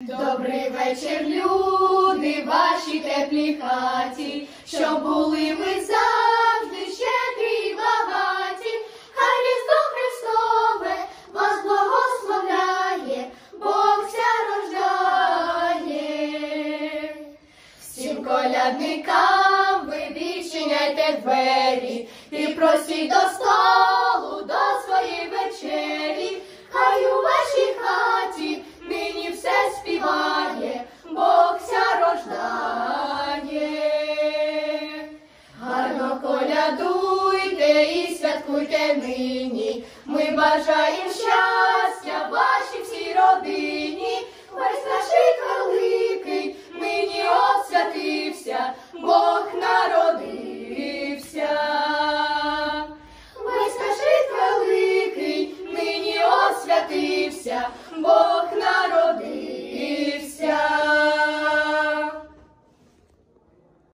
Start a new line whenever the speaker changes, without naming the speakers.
Добрий вечір, люди, ваші теплі хаті, щоб були ви завжди щедрі і багаті, хай Різдво Христове вас благословляє, Бог ся рождає. Всім колядникам ви відчиняйте двері і просіть до столу радуйте і святкуйте нині, ми бажаємо щастя.